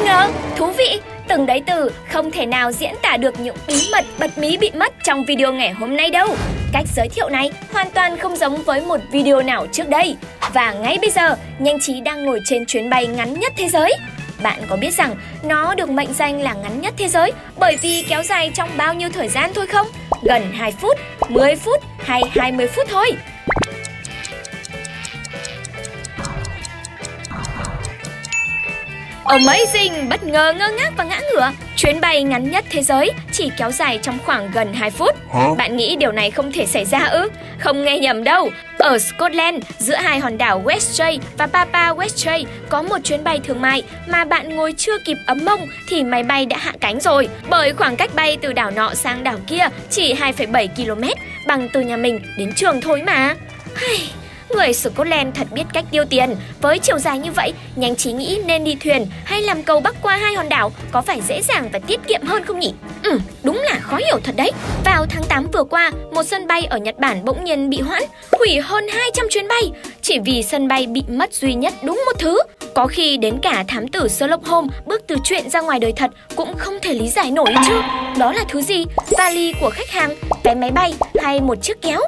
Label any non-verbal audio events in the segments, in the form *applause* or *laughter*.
bất ngờ, thú vị. Từng đấy từ không thể nào diễn tả được những bí mật bật mí bị mất trong video ngày hôm nay đâu. Cách giới thiệu này hoàn toàn không giống với một video nào trước đây. Và ngay bây giờ, Nhanh Trí đang ngồi trên chuyến bay ngắn nhất thế giới. Bạn có biết rằng nó được mệnh danh là ngắn nhất thế giới bởi vì kéo dài trong bao nhiêu thời gian thôi không? Gần 2 phút, 10 phút hay 20 phút thôi. Amazing, bất ngờ ngơ ngác và ngã ngửa. Chuyến bay ngắn nhất thế giới chỉ kéo dài trong khoảng gần 2 phút. Hả? Bạn nghĩ điều này không thể xảy ra ư? Không nghe nhầm đâu. Ở Scotland, giữa hai hòn đảo Westray và Papa Westray có một chuyến bay thương mại mà bạn ngồi chưa kịp ấm mông thì máy bay đã hạ cánh rồi. Bởi khoảng cách bay từ đảo nọ sang đảo kia chỉ 2,7 km, bằng từ nhà mình đến trường thôi mà. Người Scotland thật biết cách tiêu tiền. Với chiều dài như vậy, nhanh trí nghĩ nên đi thuyền hay làm cầu bắc qua hai hòn đảo có phải dễ dàng và tiết kiệm hơn không nhỉ? Ừ, đúng là khó hiểu thật đấy. Vào tháng 8 vừa qua, một sân bay ở Nhật Bản bỗng nhiên bị hoãn, hủy hơn 200 chuyến bay chỉ vì sân bay bị mất duy nhất đúng một thứ. Có khi đến cả thám tử Sherlock Holmes bước từ chuyện ra ngoài đời thật cũng không thể lý giải nổi chứ. Đó là thứ gì? Vali của khách hàng, vé máy bay hay một chiếc kéo?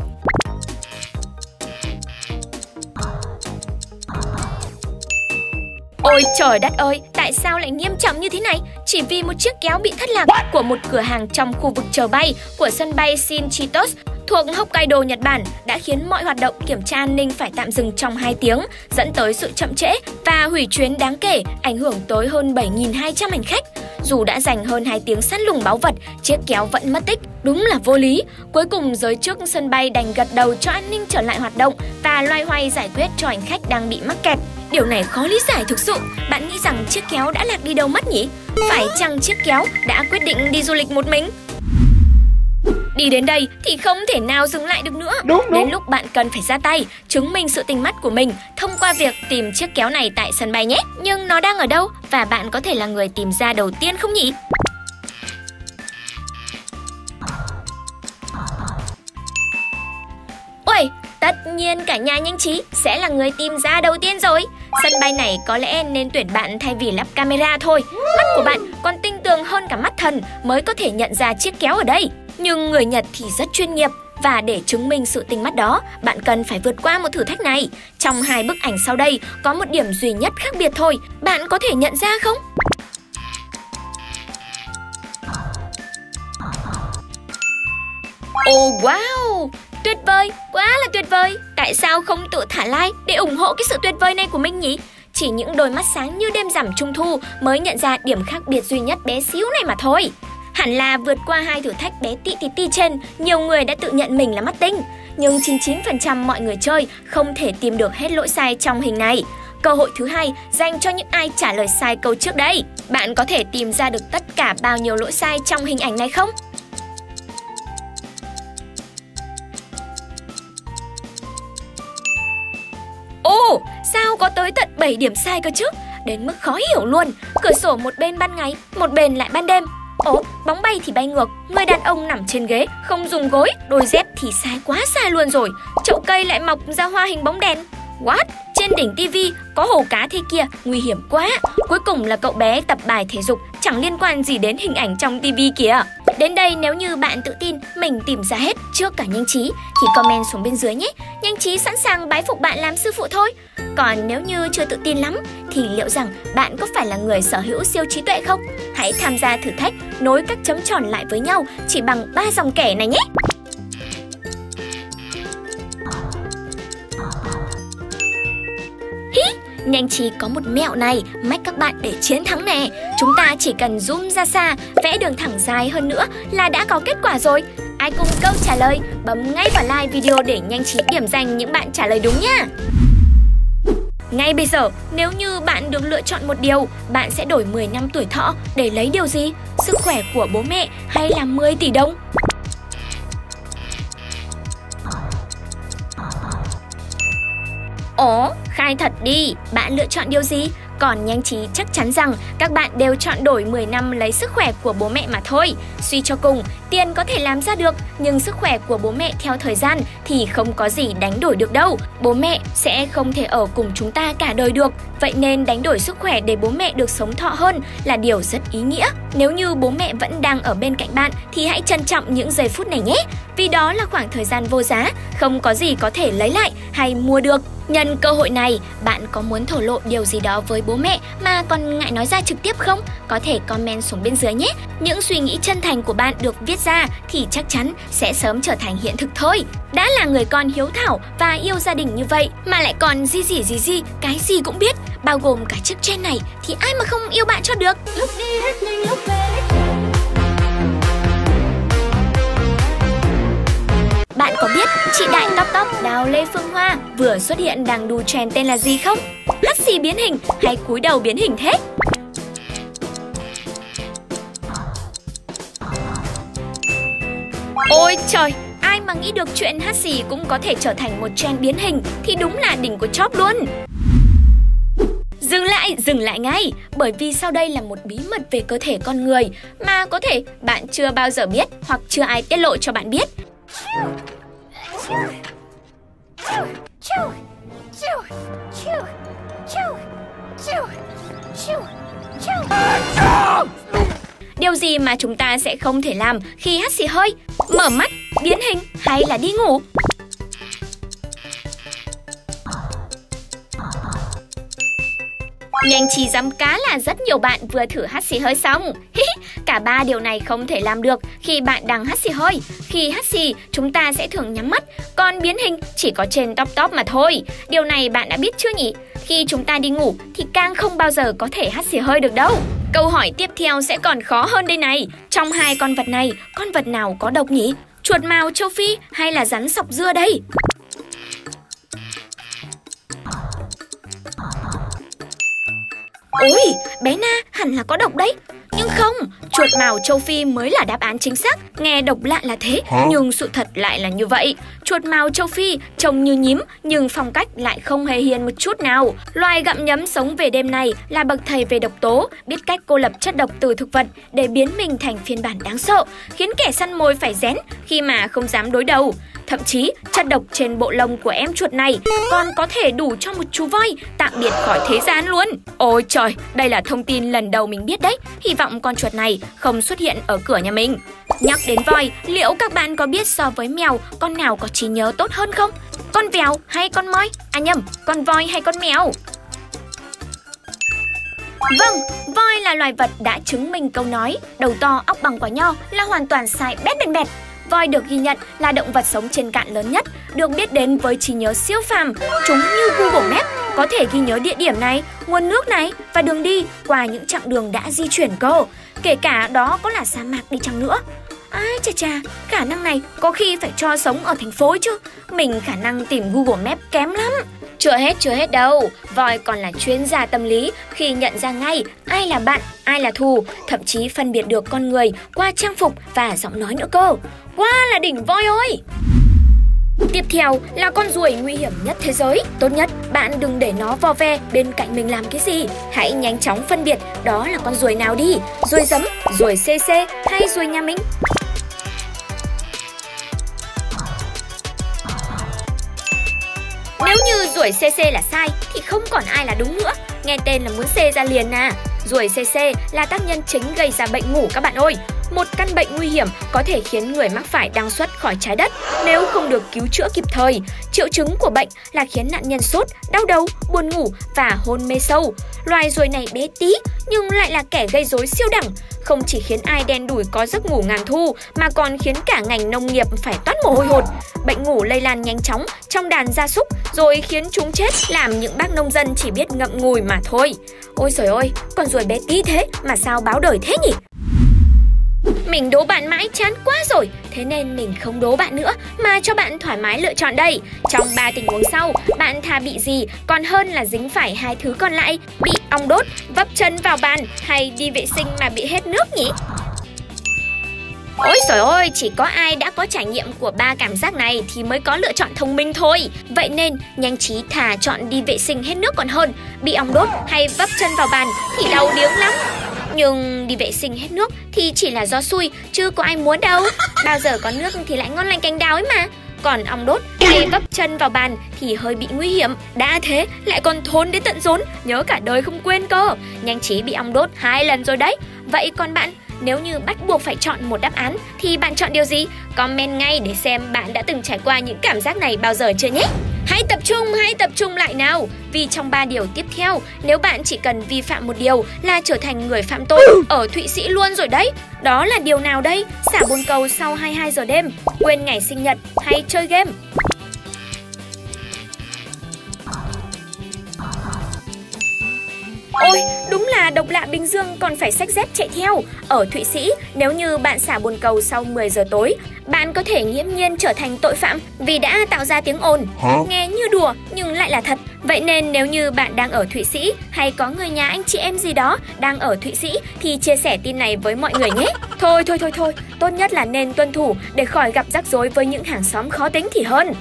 Ôi trời đất ơi, tại sao lại nghiêm trọng như thế này? Chỉ vì một chiếc kéo bị thất lạc của một cửa hàng trong khu vực chờ bay của sân bay Shinchitos thuộc Hokkaido, Nhật Bản đã khiến mọi hoạt động kiểm tra an ninh phải tạm dừng trong 2 tiếng, dẫn tới sự chậm trễ và hủy chuyến đáng kể, ảnh hưởng tới hơn 7.200 hành khách. Dù đã dành hơn 2 tiếng săn lùng báo vật, chiếc kéo vẫn mất tích. Đúng là vô lý. Cuối cùng giới chức sân bay đành gật đầu cho an ninh trở lại hoạt động và loay hoay giải quyết cho hành khách đang bị mắc kẹt. Điều này khó lý giải thực sự. Bạn nghĩ rằng chiếc kéo đã lạc đi đâu mất nhỉ? Phải chăng chiếc kéo đã quyết định đi du lịch một mình? Đi đến đây thì không thể nào dừng lại được nữa. Đúng, đúng. Đến lúc bạn cần phải ra tay, chứng minh sự tinh mắt của mình thông qua việc tìm chiếc kéo này tại sân bay nhé. Nhưng nó đang ở đâu và bạn có thể là người tìm ra đầu tiên không nhỉ? Ôi, tất nhiên cả nhà nhanh trí sẽ là người tìm ra đầu tiên rồi. Sân bay này có lẽ nên tuyển bạn thay vì lắp camera thôi. Mắt của bạn còn tinh tường hơn cả mắt thần mới có thể nhận ra chiếc kéo ở đây. Nhưng người Nhật thì rất chuyên nghiệp và để chứng minh sự tinh mắt đó, bạn cần phải vượt qua một thử thách này. Trong hai bức ảnh sau đây có một điểm duy nhất khác biệt thôi, bạn có thể nhận ra không? Oh wow, vời, quá là tuyệt vời. Tại sao không tự thả like để ủng hộ cái sự tuyệt vời này của mình nhỉ? Chỉ những đôi mắt sáng như đêm rằm trung thu mới nhận ra điểm khác biệt duy nhất bé xíu này mà thôi. Hẳn là vượt qua hai thử thách bé tị tị tị trên, nhiều người đã tự nhận mình là mắt tinh. Nhưng 99% mọi người chơi không thể tìm được hết lỗi sai trong hình này. Cơ hội thứ hai dành cho những ai trả lời sai câu trước đây. Bạn có thể tìm ra được tất cả bao nhiêu lỗi sai trong hình ảnh này không? Sao có tới tận 7 điểm sai cơ chứ? Đến mức khó hiểu luôn. Cửa sổ một bên ban ngày, một bên lại ban đêm. Ồ, bóng bay thì bay ngược, người đàn ông nằm trên ghế, không dùng gối, đôi dép thì sai quá sai luôn rồi. Chậu cây lại mọc ra hoa hình bóng đèn. What? Trên đỉnh tivi có hồ cá thế kia, nguy hiểm quá. Cuối cùng là cậu bé tập bài thể dục, chẳng liên quan gì đến hình ảnh trong tivi kìa. Đến đây nếu như bạn tự tin, mình tìm ra hết trước cả nhanh trí thì comment xuống bên dưới nhé. Nhanh trí sẵn sàng bái phục bạn làm sư phụ thôi. Còn nếu như chưa tự tin lắm, thì liệu rằng bạn có phải là người sở hữu siêu trí tuệ không? Hãy tham gia thử thách nối các chấm tròn lại với nhau chỉ bằng 3 dòng kẻ này nhé. Nhanh trí có một mẹo này mách các bạn để chiến thắng nè. Chúng ta chỉ cần zoom ra xa, vẽ đường thẳng dài hơn nữa là đã có kết quả rồi. Ai cùng câu trả lời, bấm ngay vào like video để nhanh trí điểm danh những bạn trả lời đúng nha. Ngay bây giờ, nếu như bạn được lựa chọn một điều, bạn sẽ đổi 10 năm tuổi thọ để lấy điều gì? Sức khỏe của bố mẹ hay là 10 tỷ đồng? Ồ, khai thật đi, bạn lựa chọn điều gì? Còn nhanh trí chắc chắn rằng các bạn đều chọn đổi 10 năm lấy sức khỏe của bố mẹ mà thôi. Suy cho cùng, tiền có thể làm ra được, nhưng sức khỏe của bố mẹ theo thời gian thì không có gì đánh đổi được đâu. Bố mẹ sẽ không thể ở cùng chúng ta cả đời được, vậy nên đánh đổi sức khỏe để bố mẹ được sống thọ hơn là điều rất ý nghĩa. Nếu như bố mẹ vẫn đang ở bên cạnh bạn thì hãy trân trọng những giây phút này nhé, vì đó là khoảng thời gian vô giá, không có gì có thể lấy lại hay mua được. Nhân cơ hội này, bạn có muốn thổ lộ điều gì đó với bố mẹ mà còn ngại nói ra trực tiếp không? Có thể comment xuống bên dưới nhé. Những suy nghĩ chân thành của bạn được viết ra thì chắc chắn sẽ sớm trở thành hiện thực thôi. Đã là người con hiếu thảo và yêu gia đình như vậy mà lại còn gì gì gì gì, cái gì cũng biết, bao gồm cả chiếc chen này thì ai mà không yêu bạn cho được. Lúc đi hết nhanh lúc về Bạn có biết chị đại tóc tóc Đào Lê Phương Hoa vừa xuất hiện đang đu trend tên là gì không? Hắt xì biến hình hay cúi đầu biến hình thế? Ôi trời, ai mà nghĩ được chuyện hát xì cũng có thể trở thành một trend biến hình thì đúng là đỉnh của chóp luôn. Dừng lại, dừng lại ngay, bởi vì sau đây là một bí mật về cơ thể con người mà có thể bạn chưa bao giờ biết hoặc chưa ai tiết lộ cho bạn biết. Điều gì mà chúng ta sẽ không thể làm khi hắt xì hơi, mở mắt, biến hình hay là đi ngủ? Nhanh chỉ dám cá là rất nhiều bạn vừa thử hắt xì hơi xong. Cả ba điều này không thể làm được khi bạn đang hắt xì hơi. Khi hắt xì, chúng ta sẽ thường nhắm mắt, còn biến hình chỉ có trên top top mà thôi. Điều này bạn đã biết chưa nhỉ? Khi chúng ta đi ngủ thì càng không bao giờ có thể hắt xì hơi được đâu. Câu hỏi tiếp theo sẽ còn khó hơn đây này. Trong hai con vật này, con vật nào có độc nhỉ? Chuột màu châu Phi hay là rắn sọc dưa đây? Ôi, bé Na hẳn là có độc đấy nhưng không, chuột màu châu Phi mới là đáp án chính xác. Nghe độc lạ là thế, nhưng sự thật lại là như vậy. Chuột màu châu Phi trông như nhím nhưng phong cách lại không hề hiền một chút nào. Loài gặm nhấm sống về đêm này là bậc thầy về độc tố Biết cách cô lập chất độc từ thực vật để biến mình thành phiên bản đáng sợ Khiến kẻ săn mồi phải rén khi mà không dám đối đầu. Thậm chí, chất độc trên bộ lông của em chuột này còn có thể đủ cho một chú voi tạm biệt khỏi thế gian luôn. Ôi trời, đây là thông tin lần đầu mình biết đấy. Hy vọng con chuột này không xuất hiện ở cửa nhà mình. Nhắc đến voi, liệu các bạn có biết so với mèo, con nào có trí nhớ tốt hơn không? Con vèo hay con moi? À nhầm, con voi hay con mèo? Vâng, voi là loài vật đã chứng minh câu nói đầu to óc bằng quả nho là hoàn toàn sai bét bên bẹt. Voi được ghi nhận là động vật sống trên cạn lớn nhất, được biết đến với trí nhớ siêu phàm. Chúng như Google Maps có thể ghi nhớ địa điểm này, nguồn nước này và đường đi qua những chặng đường đã di chuyển cô. kể cả đó có là sa mạc đi chăng nữa. Ai chà chà, khả năng này có khi phải cho sống ở thành phố chứ. Mình khả năng tìm Google Maps kém lắm. Chưa hết chưa hết đâu, voi còn là chuyên gia tâm lý khi nhận ra ngay ai là bạn, ai là thù, thậm chí phân biệt được con người qua trang phục và giọng nói nữa cơ. Quá là đỉnh voi ơi! Tiếp theo là con ruồi nguy hiểm nhất thế giới. Tốt nhất bạn đừng để nó vo ve bên cạnh mình làm cái gì. Hãy nhanh chóng phân biệt đó là con ruồi nào đi. Ruồi giấm, ruồi CC hay ruồi nhà mình. Nếu như ruồi CC là sai thì không còn ai là đúng nữa. Nghe tên là muốn C ra liền à. Ruồi CC là tác nhân chính gây ra bệnh ngủ các bạn ơi. Một căn bệnh nguy hiểm có thể khiến người mắc phải đăng xuất khỏi trái đất nếu không được cứu chữa kịp thời. Triệu chứng của bệnh là khiến nạn nhân sốt, đau đầu, buồn ngủ và hôn mê sâu. Loài ruồi này bé tí nhưng lại là kẻ gây rối siêu đẳng, không chỉ khiến ai đen đủi có giấc ngủ ngàn thu mà còn khiến cả ngành nông nghiệp phải toát mồ hôi hột. Bệnh ngủ lây lan nhanh chóng trong đàn gia súc rồi khiến chúng chết làm những bác nông dân chỉ biết ngậm ngùi mà thôi. Ôi trời ơi, con ruồi bé tí thế mà sao báo đời thế nhỉ? Mình đố bạn mãi chán quá rồi, thế nên mình không đố bạn nữa mà cho bạn thoải mái lựa chọn đây. Trong 3 tình huống sau, bạn thà bị gì còn hơn là dính phải hai thứ còn lại, bị ong đốt, vấp chân vào bàn hay đi vệ sinh mà bị hết nước nhỉ? Ôi trời ơi, chỉ có ai đã có trải nghiệm của ba cảm giác này thì mới có lựa chọn thông minh thôi. Vậy nên, nhanh trí thà chọn đi vệ sinh hết nước còn hơn. Bị ong đốt hay vấp chân vào bàn thì đau điếng lắm. Nhưng đi vệ sinh hết nước thì chỉ là do xui, chứ có ai muốn đâu. *laughs* Bao giờ có nước thì lại ngon lành cành đào ấy mà. Còn ong đốt hay vấp chân vào bàn thì hơi bị nguy hiểm. Đã thế lại còn thốn đến tận rốn, nhớ cả đời không quên cơ. Nhanh trí bị ong đốt hai lần rồi đấy. Vậy còn bạn nếu như bắt buộc phải chọn một đáp án thì bạn chọn điều gì? Comment ngay để xem bạn đã từng trải qua những cảm giác này bao giờ chưa nhé. Hãy tập trung, hãy tập trung lại nào. Vì trong 3 điều tiếp theo, nếu bạn chỉ cần vi phạm một điều là trở thành người phạm tội ở Thụy Sĩ luôn rồi đấy. Đó là điều nào đây? Xả bồn cầu sau 22 giờ đêm, quên ngày sinh nhật hay chơi game? Ôi, đúng là độc lạ Bình Dương còn phải sách dép chạy theo. Ở Thụy Sĩ, nếu như bạn xả bồn cầu sau 10 giờ tối, bạn có thể nghiễm nhiên trở thành tội phạm vì đã tạo ra tiếng ồn. Hả? Nghe như đùa nhưng lại là thật. Vậy nên nếu như bạn đang ở Thụy Sĩ hay có người nhà anh chị em gì đó đang ở Thụy Sĩ thì chia sẻ tin này với mọi người nhé. Thôi thôi thôi thôi, tốt nhất là nên tuân thủ để khỏi gặp rắc rối với những hàng xóm khó tính thì hơn.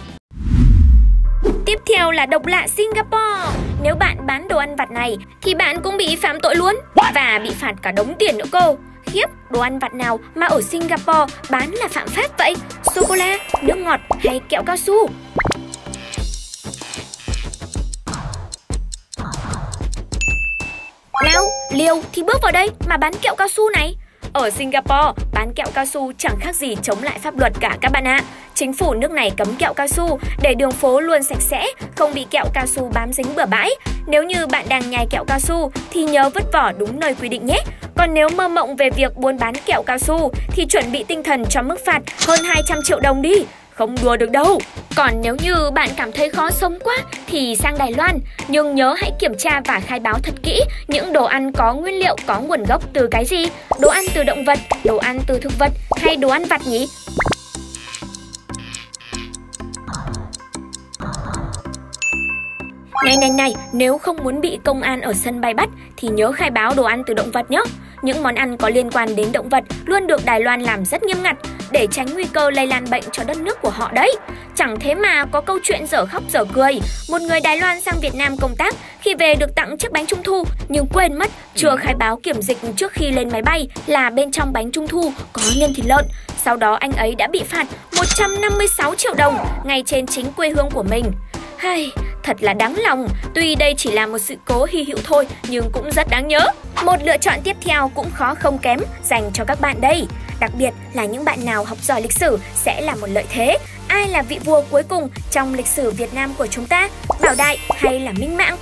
Tiếp theo là độc lạ Singapore. Nếu bạn bán đồ ăn vặt này thì bạn cũng bị phạm tội luôn và bị phạt cả đống tiền nữa cô. Khiếp, đồ ăn vặt nào mà ở Singapore bán là phạm pháp vậy? Sô cô la, nước ngọt hay kẹo cao su? Nào, liều thì bước vào đây mà bán kẹo cao su này. Ở Singapore, bán kẹo cao su chẳng khác gì chống lại pháp luật cả các bạn ạ. Chính phủ nước này cấm kẹo cao su để đường phố luôn sạch sẽ, không bị kẹo cao su bám dính bừa bãi. Nếu như bạn đang nhai kẹo cao su thì nhớ vứt vỏ đúng nơi quy định nhé. Còn nếu mơ mộng về việc buôn bán kẹo cao su thì chuẩn bị tinh thần cho mức phạt hơn 200 triệu đồng đi không đùa được đâu. Còn nếu như bạn cảm thấy khó sống quá thì sang Đài Loan, nhưng nhớ hãy kiểm tra và khai báo thật kỹ những đồ ăn có nguyên liệu có nguồn gốc từ cái gì, đồ ăn từ động vật, đồ ăn từ thực vật hay đồ ăn vặt nhỉ? Này này này, nếu không muốn bị công an ở sân bay bắt thì nhớ khai báo đồ ăn từ động vật nhé. Những món ăn có liên quan đến động vật luôn được Đài Loan làm rất nghiêm ngặt để tránh nguy cơ lây lan bệnh cho đất nước của họ đấy. Chẳng thế mà có câu chuyện dở khóc dở cười, một người Đài Loan sang Việt Nam công tác khi về được tặng chiếc bánh trung thu nhưng quên mất chưa khai báo kiểm dịch trước khi lên máy bay là bên trong bánh trung thu có nhân thịt lợn. Sau đó anh ấy đã bị phạt 156 triệu đồng ngay trên chính quê hương của mình. Hay, thật là đáng lòng, tuy đây chỉ là một sự cố hy hữu thôi nhưng cũng rất đáng nhớ. Một lựa chọn tiếp theo cũng khó không kém dành cho các bạn đây. Đặc biệt là những bạn nào học giỏi lịch sử sẽ là một lợi thế. Ai là vị vua cuối cùng trong lịch sử Việt Nam của chúng ta? Bảo Đại hay là Minh Mạng?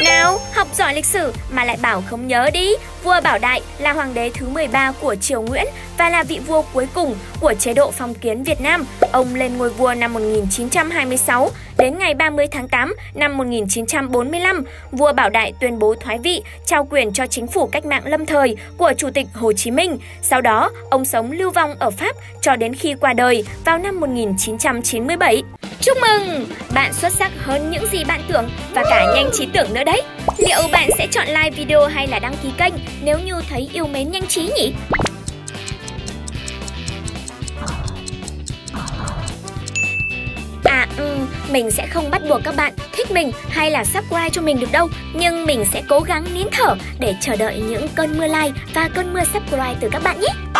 Nào, học giỏi lịch sử mà lại bảo không nhớ đi. Vua Bảo Đại là hoàng đế thứ 13 của Triều Nguyễn và là vị vua cuối cùng của chế độ phong kiến Việt Nam. Ông lên ngôi vua năm 1926 đến ngày 30 tháng 8 năm 1945, vua Bảo Đại tuyên bố thoái vị, trao quyền cho chính phủ cách mạng lâm thời của Chủ tịch Hồ Chí Minh. Sau đó, ông sống lưu vong ở Pháp cho đến khi qua đời vào năm 1997. Chúc mừng! Bạn xuất sắc hơn những gì bạn tưởng và cả nhanh trí tưởng nữa đấy. Liệu bạn sẽ chọn like video hay là đăng ký kênh nếu như thấy yêu mến nhanh trí nhỉ? Mình sẽ không bắt buộc các bạn thích mình hay là subscribe cho mình được đâu, Nhưng mình sẽ cố gắng nín thở để chờ đợi những cơn mưa like và cơn mưa subscribe từ các bạn nhé.